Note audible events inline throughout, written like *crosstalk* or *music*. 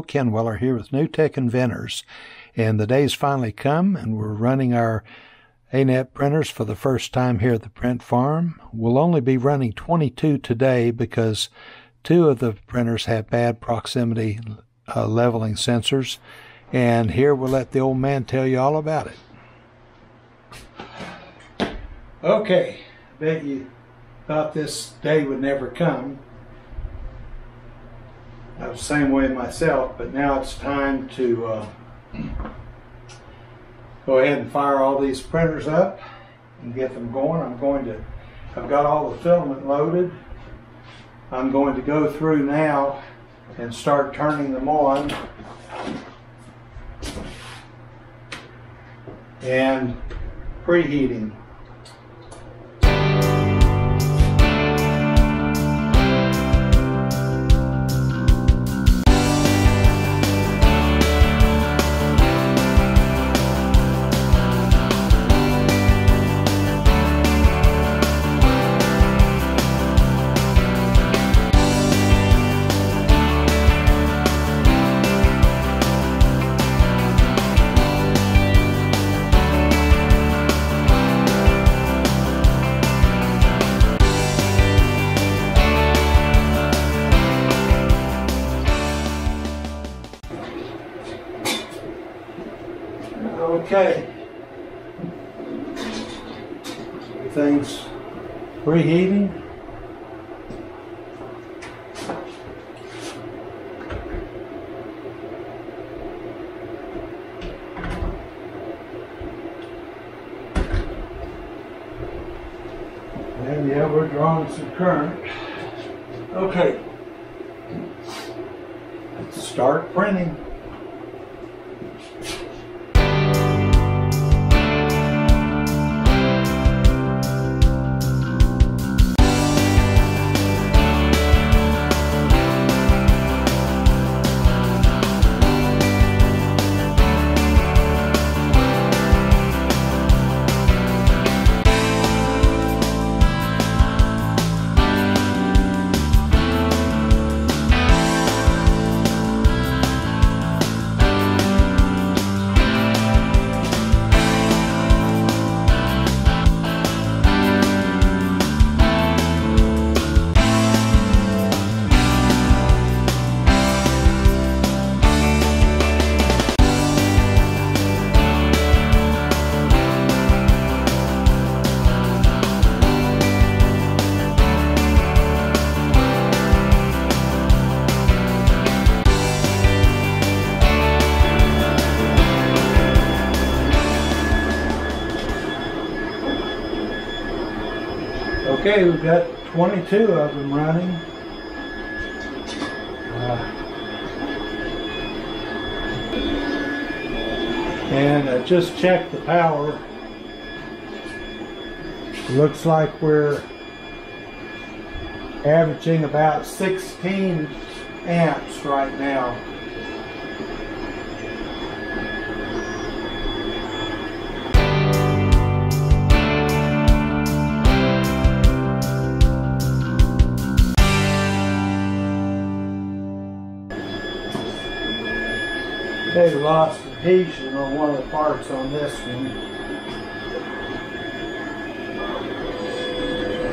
Ken Weller here with New Tech Inventors. And the day's finally come, and we're running our ANET printers for the first time here at the print farm. We'll only be running 22 today because two of the printers have bad proximity uh, leveling sensors. And here we'll let the old man tell you all about it. Okay, bet you thought this day would never come. I was the same way myself, but now it's time to uh, go ahead and fire all these printers up and get them going. I'm going to, I've got all the filament loaded. I'm going to go through now and start turning them on. And preheating. Okay. Everything's preheating. And yeah, we're drawing some current. Okay. Let's start printing. Okay, we've got 22 of them running. Uh, and I just checked the power. Looks like we're averaging about 16 amps right now. Lost adhesion on one of the parts on this one.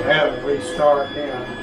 Have to restart now.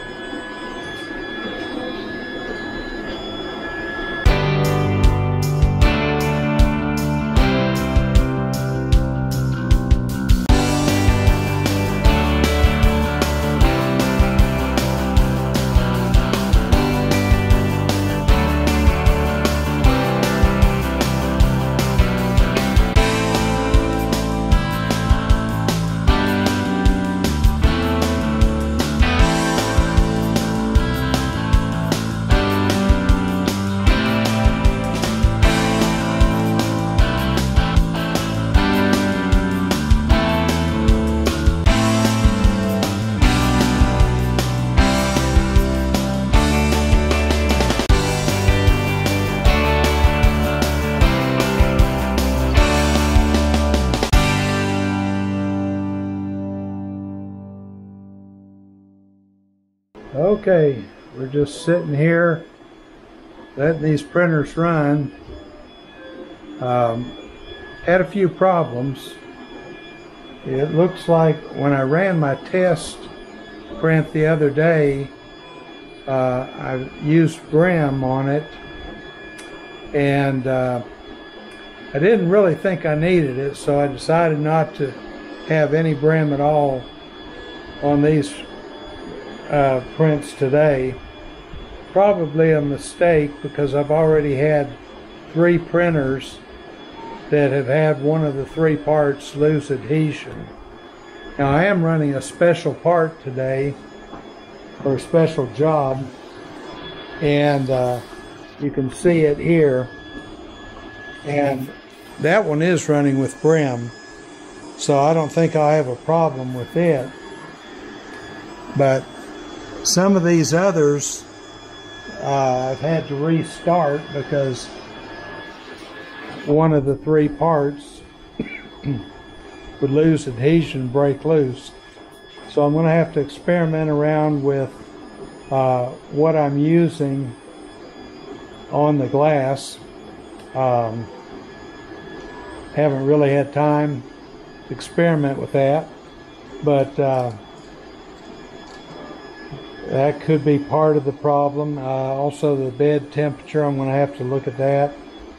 Okay, we're just sitting here letting these printers run. Um, had a few problems. It looks like when I ran my test print the other day, uh, I used brim on it, and uh, I didn't really think I needed it, so I decided not to have any brim at all on these uh, prints today. Probably a mistake because I've already had three printers that have had one of the three parts lose adhesion. Now I am running a special part today for a special job and uh, you can see it here and that one is running with brim so I don't think I have a problem with it but some of these others uh, I've had to restart because one of the three parts *clears throat* would lose adhesion, and break loose. So I'm going to have to experiment around with uh, what I'm using on the glass. Um, haven't really had time to experiment with that, but uh, that could be part of the problem. Uh, also, the bed temperature, I'm going to have to look at that.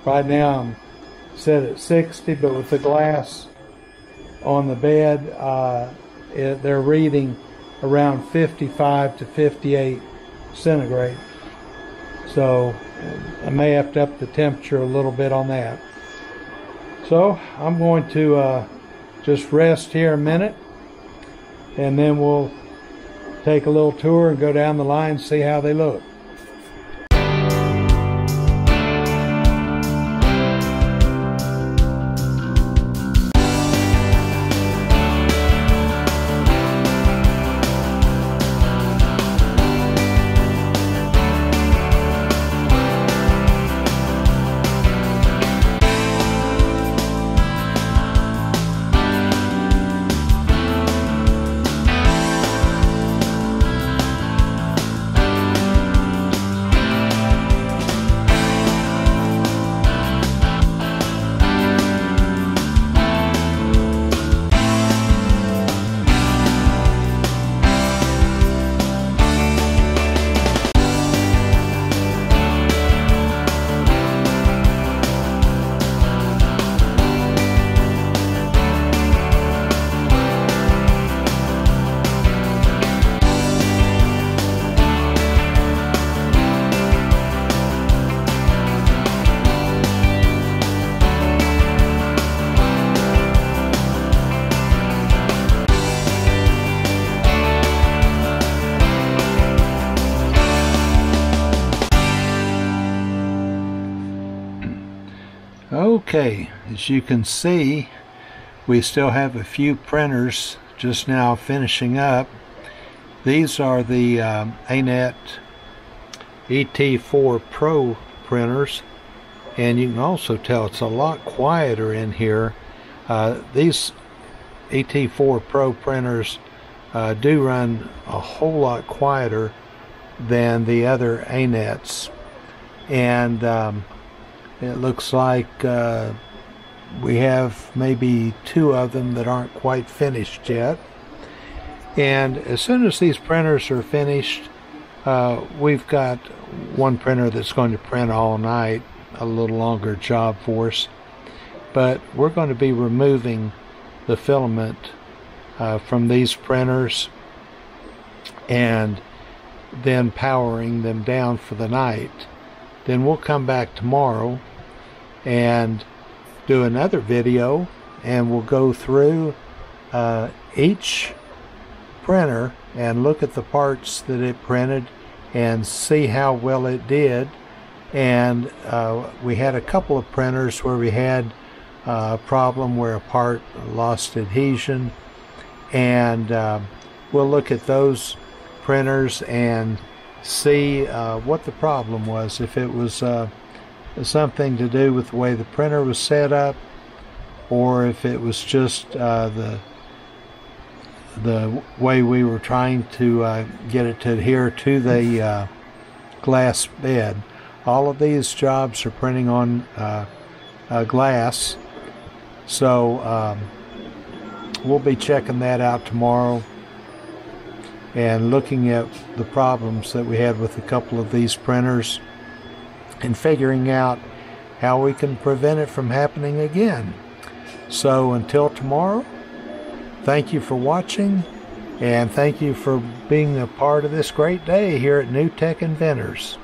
Right now, I'm set at 60, but with the glass on the bed, uh, it, they're reading around 55 to 58 centigrade. So I may have to up the temperature a little bit on that. So I'm going to uh, just rest here a minute and then we'll take a little tour and go down the line and see how they look. Okay, as you can see, we still have a few printers just now finishing up. These are the um, ANET ET4 Pro printers, and you can also tell it's a lot quieter in here. Uh, these ET4 Pro printers uh, do run a whole lot quieter than the other ANETs. And um, it looks like uh, we have maybe two of them that aren't quite finished yet. And as soon as these printers are finished, uh, we've got one printer that's going to print all night, a little longer job for us. But we're going to be removing the filament uh, from these printers and then powering them down for the night. Then we'll come back tomorrow and do another video and we'll go through uh, each printer and look at the parts that it printed and see how well it did. And uh, we had a couple of printers where we had uh, a problem where a part lost adhesion. And uh, we'll look at those printers and see uh, what the problem was if it was uh, something to do with the way the printer was set up or if it was just uh, the the way we were trying to uh, get it to adhere to the uh, glass bed. all of these jobs are printing on uh, glass. So um, we'll be checking that out tomorrow and looking at the problems that we had with a couple of these printers and figuring out how we can prevent it from happening again. So until tomorrow, thank you for watching and thank you for being a part of this great day here at New Tech Inventors.